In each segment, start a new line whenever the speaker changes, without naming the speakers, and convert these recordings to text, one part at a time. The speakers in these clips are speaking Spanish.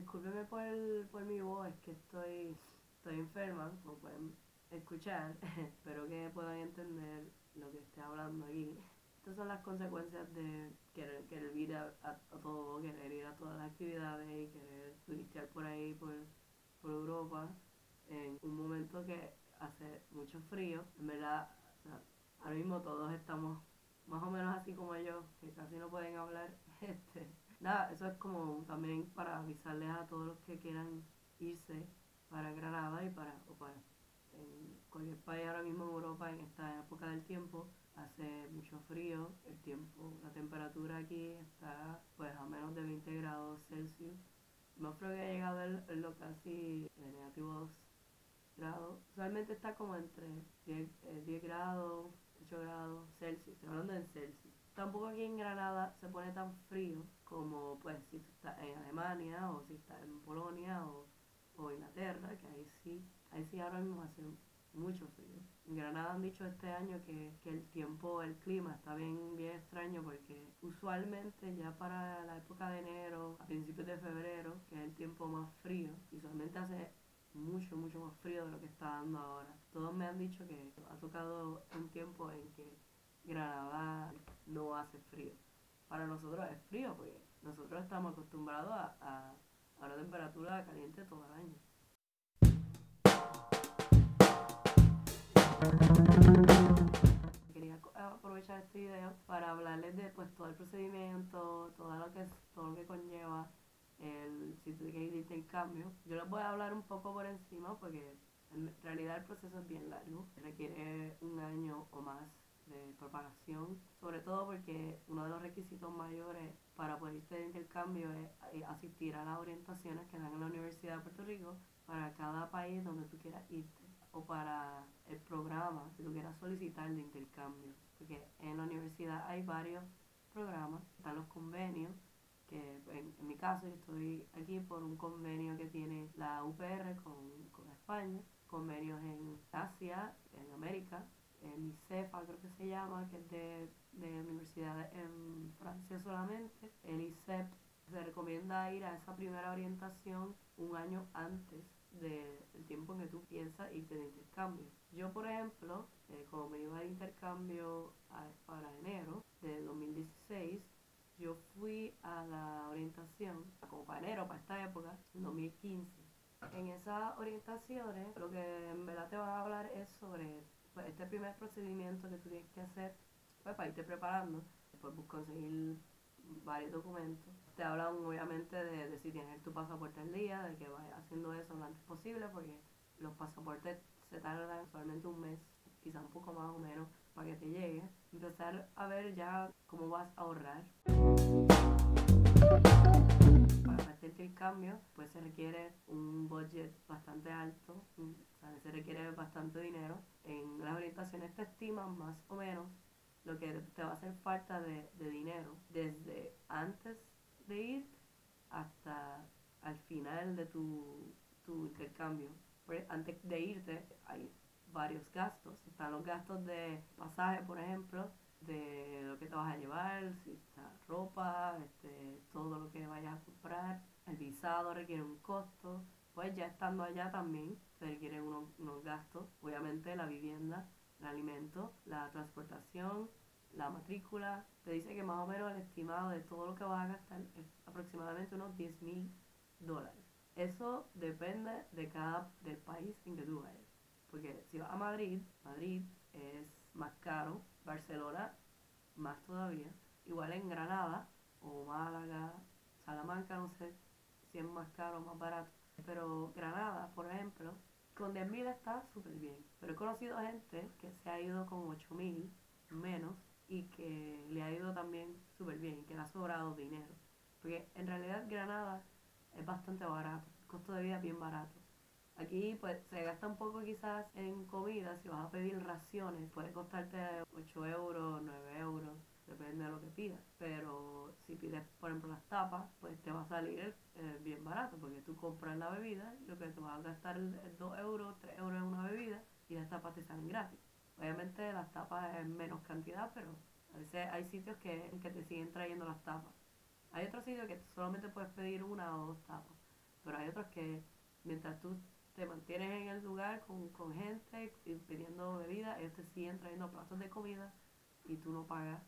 discúlpeme por, por mi voz, es que estoy, estoy enferma, como pueden escuchar. Espero que puedan entender lo que estoy hablando aquí. Estas son las consecuencias de querer, querer ir a, todo, querer ir a todas las actividades y querer turistear por ahí, por, por Europa, en un momento que hace mucho frío. En verdad, ahora mismo todos estamos más o menos así como yo, que casi no pueden hablar. Este, nada, eso es como también para avisarles a todos los que quieran irse para Granada y para, o para en cualquier país ahora mismo en Europa en esta época del tiempo hace mucho frío, el tiempo, la temperatura aquí está pues a menos de 20 grados Celsius. Más frío que ha llegado a lo casi de negativo 2 grados. Usualmente está como entre 10, 10 eh, grados, 8 grados Celsius, estoy hablando en Celsius. Tampoco aquí en Granada se pone tan frío como pues si está en Alemania o si está en Polonia o, o Inglaterra, que ahí sí, ahí sí ahora mismo hace mucho frío. En Granada han dicho este año que, que, el tiempo, el clima está bien, bien extraño porque usualmente ya para la época de enero, a principios de febrero, que es el tiempo más frío, usualmente hace mucho, mucho más frío de lo que está dando ahora. Todos me han dicho que ha tocado un tiempo en que Granada no hace frío. Para nosotros es frío porque nosotros estamos acostumbrados a, a, a una temperatura caliente todo el año. Quería aprovechar este video para hablarles de pues todo el procedimiento, todo lo que, todo lo que conlleva el sitio de intercambio. Yo les voy a hablar un poco por encima porque en realidad el proceso es bien largo, requiere un año o más de preparación, sobre todo porque uno de los requisitos mayores para poder irte de intercambio es asistir a las orientaciones que dan en la Universidad de Puerto Rico para cada país donde tú quieras irte o para el programa si tú quieras solicitar de intercambio. Porque en la universidad hay varios programas, están los convenios, que en, mi caso yo estoy aquí por un convenio que tiene la UPR con, con España, convenios en Asia, en América, ICEFA creo que se llama, que es de, de universidades en Francia solamente, el ICEP se recomienda ir a esa primera orientación un año antes del tiempo en que tú piensas irte de intercambio. Yo, por ejemplo, eh, como me iba de intercambio para enero de 2016, yo fui a la orientación, como para enero, para esta época, en 2015. En esas orientaciones, lo que en verdad te van a hablar es sobre pues, este primer procedimiento que tú tienes que hacer pues, para irte preparando, después conseguir varios documentos. Te hablan obviamente de, si tienes tu pasaporte al día, de que vayas haciendo eso lo antes posible, porque los pasaportes se tardan usualmente un mes, quizá un poco más o menos, para que te llegue. Empezar a ver ya cómo vas a ahorrar. Hacer el cambio, pues se requiere un budget bastante alto, se requiere bastante dinero. En las orientaciones te estiman más o menos lo que te va a hacer falta de, dinero desde antes de ir hasta al final de tu, tu intercambio. antes de irte hay varios gastos. Están los gastos de pasaje, por ejemplo, de lo que te vas a llevar, si está ropa, este, todo lo que vayas a comprar. El visado requiere un costo. Pues ya estando allá también se requieren unos, unos gastos. Obviamente la vivienda el alimento, la transportación, la matrícula. Te dice que más o menos el estimado de todo lo que vas a gastar es aproximadamente unos 10 mil dólares. Eso depende de cada del país en que tú vayas. Porque si vas a Madrid, Madrid es más caro, Barcelona más todavía. Igual en Granada o Málaga, Salamanca, no sé si es más caro o más barato. Pero Granada, por ejemplo, con 10.000 está súper bien. Pero he conocido gente que se ha ido con 8.000 menos y que le ha ido también súper bien, que le ha sobrado dinero. Porque en realidad Granada es bastante barato, el costo de vida es bien barato. Aquí pues se gasta un poco quizás en comida, si vas a pedir raciones puede costarte 8 euros, 9 euros, depende de lo que pidas. Pero si pides, por ejemplo, las tapas, pues te va a salir eh, bien barato, porque tú compras la bebida, lo que te vas a gastar es 2 euros, 3 euros en una bebida, y las tapas te salen gratis. Obviamente las tapas es menos cantidad, pero a veces hay sitios que, que te siguen trayendo las tapas. Hay otros sitios que solamente puedes pedir una o dos tapas. pero hay otros que mientras tú te mantienes en el lugar con, con gente y pidiendo bebida, ellos te siguen trayendo platos de comida y tú no pagas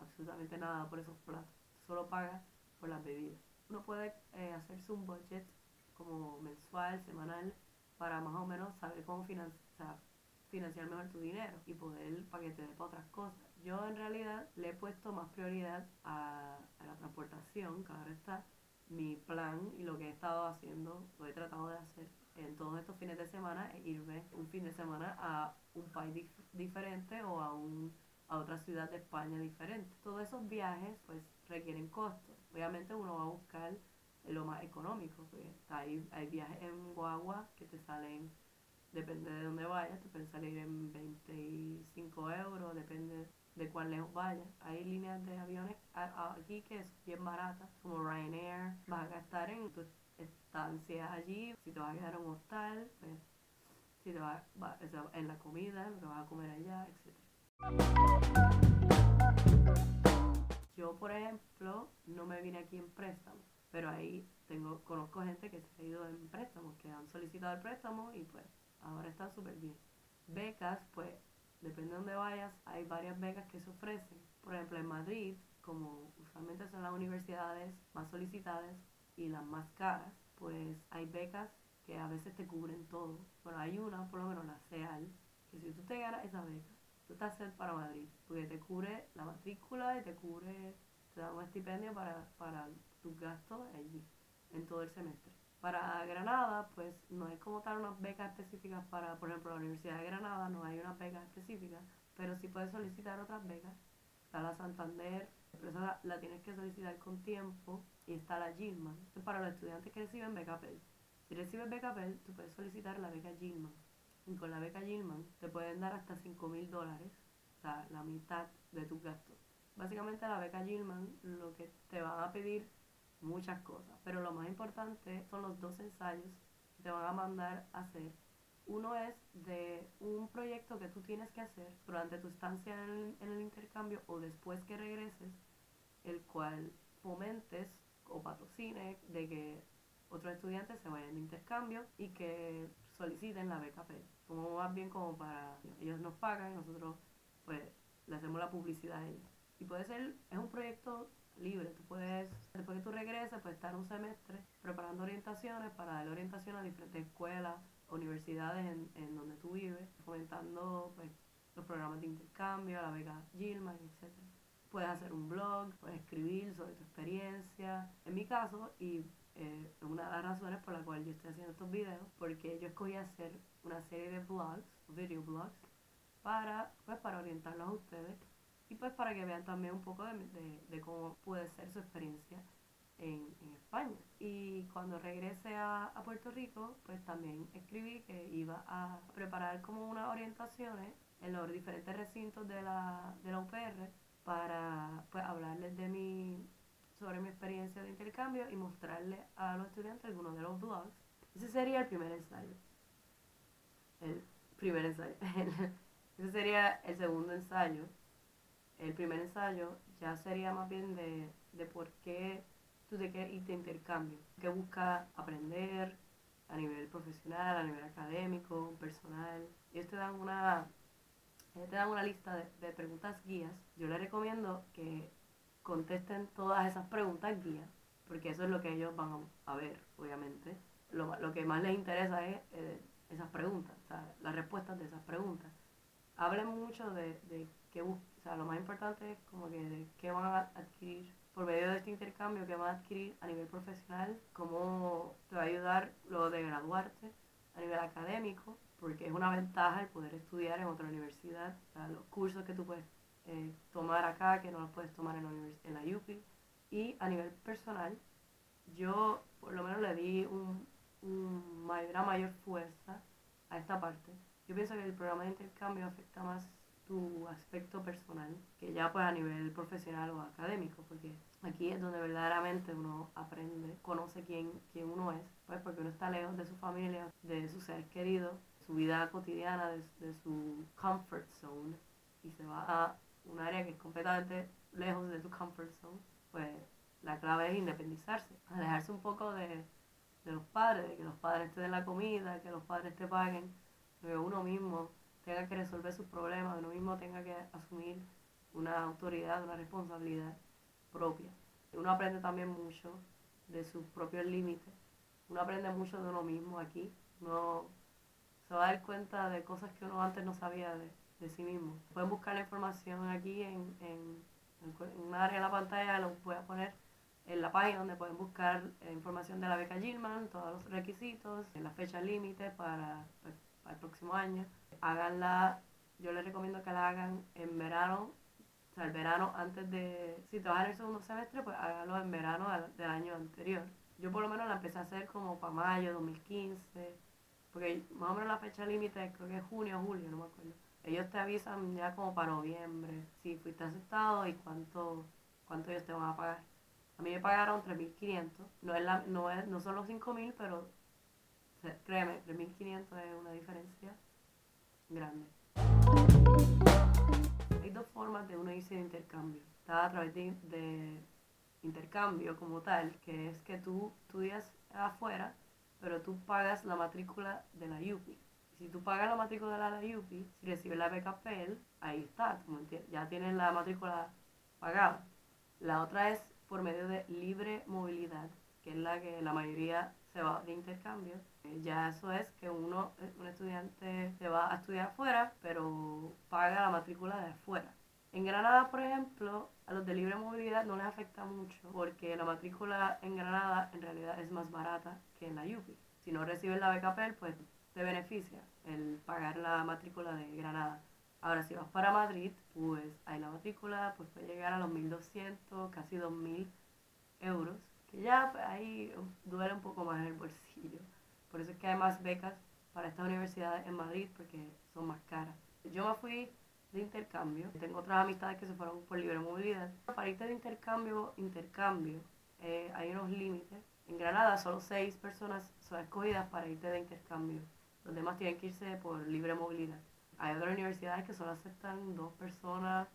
absolutamente nada por esos platos, solo pagas por las bebidas. Uno puede eh, hacerse un budget como mensual, semanal, para más o menos saber cómo financiar, financiar mejor tu dinero y poder para que te dé para otras cosas. Yo en realidad le he puesto más prioridad a, la transportación, que ahora está mi plan y lo que he estado haciendo, lo he tratado de hacer en todos estos fines de semana, es irme un fin de semana a un país diferente o a, un, a otra ciudad de España diferente. Todos esos viajes pues requieren costos. Obviamente uno va a buscar lo más económico, porque hay, hay viajes en guagua que te salen, depende de dónde vayas, te pueden salir en 25 euros, depende de cuán lejos vayas. Hay líneas de aviones aquí que es bien baratas, como Ryanair, vas a gastar en tu estancia allí, si te vas a quedar en un hostal, pues, si te vas, en la comida, lo que vas a comer allá, etc. Yo, por ejemplo, no me vine aquí en préstamo, pero ahí tengo, conozco gente que se ha ido en préstamos, que han solicitado el préstamo y pues ahora está súper bien. Becas, pues depende de dónde vayas, hay varias becas que se ofrecen. Por ejemplo, en Madrid, como usualmente son las universidades más solicitadas y las más caras, pues hay becas que a veces te cubren todo. Bueno, hay una, por lo menos la CEAL, que si tú te ganas esa beca, tú estás hacer para Madrid, porque te cubre la matrícula y te cubre, te da un estipendio para, para tus gastos allí, en todo el semestre. Para Granada, pues no hay como tal unas becas específicas para, por ejemplo, la Universidad de Granada, no hay una beca específica, pero sí puedes solicitar otras becas. Está la Santander, pero esa la, tienes que solicitar con tiempo, y está la Gilman. Para los estudiantes que reciben beca Pell. Si recibes beca Pell, tú puedes solicitar la beca Gilman y con la beca Gilman te pueden dar hasta 5 mil dólares, o sea, la mitad de tus gastos. Básicamente la beca Gilman lo que te van a pedir muchas cosas, pero lo más importante son los dos ensayos que te van a mandar a hacer. Uno es de un proyecto que tú tienes que hacer durante tu estancia en el, intercambio o después que regreses, el cual fomentes o patrocines de que otros estudiantes se vayan de intercambio y que soliciten la beca Pell como más bien como para ellos nos pagan y nosotros pues le hacemos la publicidad a ellos. Y puede ser, es un proyecto libre, tú puedes, después que tú regreses, puedes estar un semestre preparando orientaciones para dar orientación a diferentes escuelas, universidades en, en donde tú vives, fomentando pues los programas de intercambio, la beca Gilman, etc. Puedes hacer un blog, puedes escribir sobre tu experiencia. En mi caso, y eh, una de las razones por la cual yo estoy haciendo estos videos, porque yo escogí hacer una serie de blogs, video blogs, para, pues, para orientarlos a ustedes y pues para que vean también un poco de, de, cómo puede ser su experiencia en, en España. Y cuando regrese a, a, Puerto Rico, pues también escribí que iba a preparar como unas orientaciones en los diferentes recintos de la, de la UPR para pues, hablarles de mi, sobre mi experiencia de intercambio y mostrarle a los estudiantes algunos de los blogs. Ese sería el primer ensayo. El primer ensayo. Ese sería el segundo ensayo. El primer ensayo ya sería más bien de, de por qué tú te quieres ir de intercambio. ¿Qué buscas aprender a nivel profesional, a nivel académico, personal? Ellos te dan una, te dan una lista de, de preguntas guías. Yo les recomiendo que contesten todas esas preguntas guías, porque eso es lo que ellos van a ver, obviamente. Lo, lo que más les interesa es eh, esas preguntas, o sea, las respuestas de esas preguntas. Hablen mucho de, de qué o sea, lo más importante es como que de qué van a adquirir por medio de este intercambio, qué van a adquirir a nivel profesional, cómo te va a ayudar luego de graduarte a nivel académico, porque es una ventaja el poder estudiar en otra universidad, o sea, los cursos que tú puedes eh, tomar acá, que no lo puedes tomar en la, en la UPI. Y a nivel personal, yo por lo menos le di un, un, una mayor fuerza a esta parte. Yo pienso que el programa de intercambio afecta más tu aspecto personal que ya pues a nivel profesional o académico, porque aquí es donde verdaderamente uno aprende, conoce quién, quién uno es, pues porque uno está lejos de su familia, de sus seres queridos, su vida cotidiana, de, de su comfort zone, y se va a un área que es completamente lejos de tu comfort zone, pues la clave es independizarse, alejarse un poco de, de los padres, de que los padres te den la comida, que los padres te paguen, que uno mismo tenga que resolver sus problemas, uno mismo tenga que asumir una autoridad, una responsabilidad propia. Uno aprende también mucho de sus propios límites, uno aprende mucho de uno mismo aquí, uno se va a dar cuenta de cosas que uno antes no sabía de, de sí mismo. Pueden buscar la información aquí en, en, en una área de la pantalla, lo voy a poner en la página donde pueden buscar información de la beca Gilman, todos los requisitos, la fecha límite para, pues, para, el próximo año. Háganla, yo les recomiendo que la hagan en verano, o sea, el verano antes de, si trabajan el segundo semestre, pues háganlo en verano del, año anterior. Yo por lo menos la empecé a hacer como para mayo 2015, porque más o menos la fecha límite creo que es junio o julio, no me acuerdo. Ellos te avisan ya como para noviembre, si fuiste aceptado y cuánto, cuánto ellos te van a pagar. A mí me pagaron 3.500. No, es la, no, es, no son los 5.000, pero créeme, 3.500 es una diferencia grande. Hay dos formas de uno irse de intercambio. Está a través de, intercambio como tal, que es que tú estudias afuera, pero tú pagas la matrícula de la UPI. Si tú pagas la matrícula de la UPI, si recibes la beca Pell, ahí está, ya tienes la matrícula pagada. La otra es por medio de libre movilidad, que es la que la mayoría se va de intercambio. Eh, ya eso es que uno, eh, un estudiante se va a estudiar afuera, pero paga la matrícula de afuera. En Granada, por ejemplo, a los de libre movilidad no les afecta mucho porque la matrícula en Granada en realidad es más barata que en la UPI. Si no recibes la beca PEL, pues te beneficia el pagar la matrícula de Granada. Ahora, si vas para Madrid, pues ahí la matrícula pues, puede llegar a los 1.200, casi 2.000 euros, que ya ahí duele un poco más en el bolsillo. Por eso es que hay más becas para estas universidades en Madrid, porque son más caras. Yo me fui de intercambio, tengo otras amistades que se fueron por libre movilidad. Para irte de intercambio, intercambio, eh, hay unos límites. En Granada solo seis personas son escogidas para irte de intercambio. Los demás tienen que irse por libre movilidad. Hay otras universidades que solo aceptan dos personas,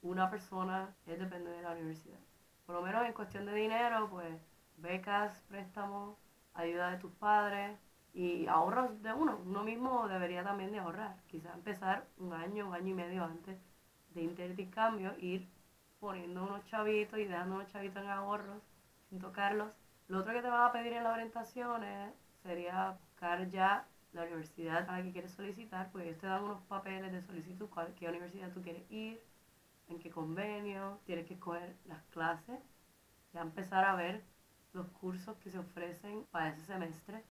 una persona, es depende de la universidad. Por lo menos en cuestión de dinero, pues becas, préstamos, ayuda de tus padres y ahorros de uno. Uno mismo debería también de ahorrar. Quizás empezar un año, un año y medio antes de intercambio, ir poniendo unos chavitos y dejando unos chavitos en ahorros sin tocarlos. Lo otro que te van a pedir en la orientación sería buscar ya la universidad a la que quieres solicitar, pues ellos te dan unos papeles de solicitud, cuál, qué universidad tú quieres ir, en qué convenio, tienes que escoger las clases, ya empezar a ver los cursos que se ofrecen para ese semestre.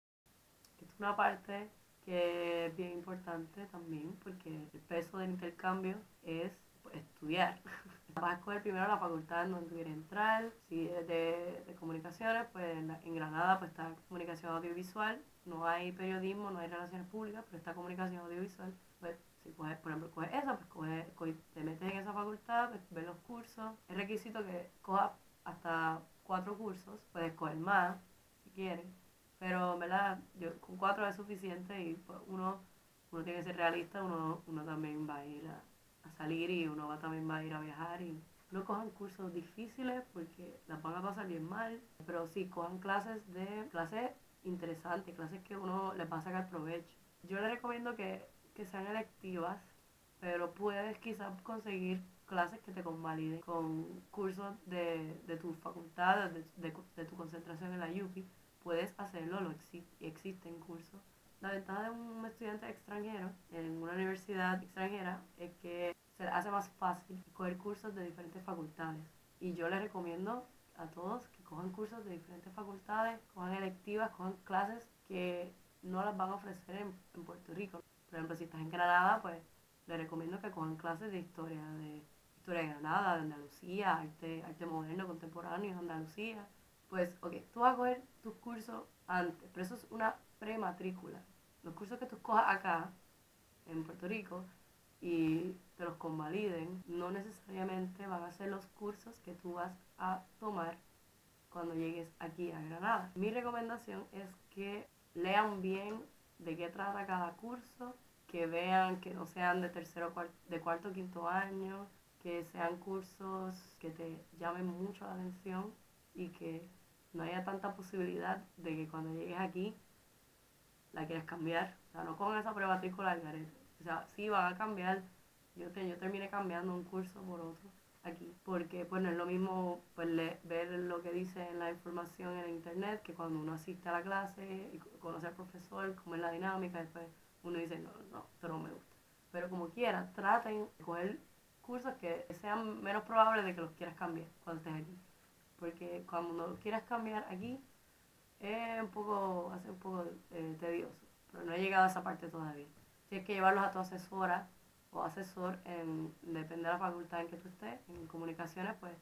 Esto es una parte que es bien importante también porque el peso del intercambio es estudiar. Vas a escoger primero la facultad en donde quieres entrar. Si es de, de comunicaciones, pues en, en, Granada pues está comunicación audiovisual no hay periodismo, no hay relaciones públicas, pero está comunicación audiovisual, pues si coges, por ejemplo, coges esa, pues te metes en esa facultad, pues, ves los cursos. Es requisito que cojas hasta cuatro cursos, puedes coger más si quieres, pero verdad, yo con cuatro es suficiente y pues, uno, uno tiene que ser realista, uno, uno también va a ir a, salir y uno va, también va a ir a viajar y no cojan cursos difíciles porque las van a pasar bien mal, pero sí cojan clases de clases interesante, clases que uno les va a sacar provecho. Yo les recomiendo que, sean electivas, pero puedes quizás conseguir clases que te convaliden con cursos de, de tu facultad, de, de, tu concentración en la UPI. Puedes hacerlo, lo existen cursos. La ventaja de un estudiante extranjero en una universidad extranjera es que se hace más fácil coger cursos de diferentes facultades. Y yo les recomiendo a todos que cojan cursos de diferentes facultades, cojan electivas, cojan clases que no las van a ofrecer en, Puerto Rico. Por ejemplo, si estás en Granada, pues les recomiendo que cojan clases de historia, de historia de Granada, de Andalucía, arte, arte moderno, contemporáneo Andalucía. Pues, ok, tú vas a coger tus cursos antes, pero eso es una prematrícula. Los cursos que tú cojas acá, en Puerto Rico, y te los convaliden, no necesariamente van a ser los cursos que tú vas a tomar cuando llegues aquí a Granada. Mi recomendación es que lean bien de qué trata cada curso, que vean que no sean de tercero, de cuarto, quinto año, que sean cursos que te llamen mucho la atención y que no haya tanta posibilidad de que cuando llegues aquí la quieras cambiar. O sea, no con esa prueba al garete. O sea, sí van a cambiar. Yo, yo terminé cambiando un curso por otro aquí, porque pues no es lo mismo pues, ver lo que dice en la información en internet que cuando uno asiste a la clase y conoce al profesor, cómo es la dinámica, después uno dice, no, no, esto no me gusta. Pero como quiera, traten de coger cursos que sean menos probables de que los quieras cambiar cuando estés aquí. Porque cuando los quieras cambiar aquí, es un poco, hace un poco eh, tedioso. Pero no he llegado a esa parte todavía. Tienes que llevarlos a tu asesora o asesor, en, depende de la facultad en que tú estés, en comunicaciones, pues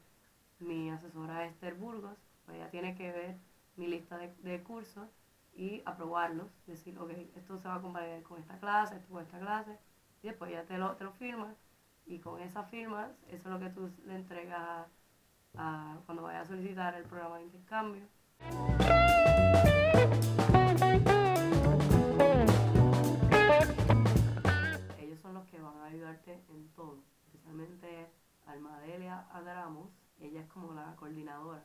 mi asesora es Esther Burgos, pues ella tiene que ver mi lista de, de cursos y aprobarlos, decir, ok, esto se va a comparar con esta clase, esto con esta clase, y después ya te lo, te lo firmas, y con esa firma, eso es lo que tú le entregas a, cuando vayas a solicitar el programa de intercambio. Ellos son los que van a ayudarte en todo, especialmente Almadelia Adaramos, ella es como la coordinadora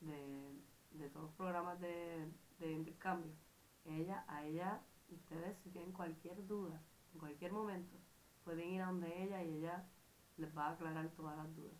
de, de todos los programas de, de intercambio. Ella, a ella, ustedes si tienen cualquier duda, en cualquier momento, pueden ir a donde ella y ella les va a aclarar todas las dudas.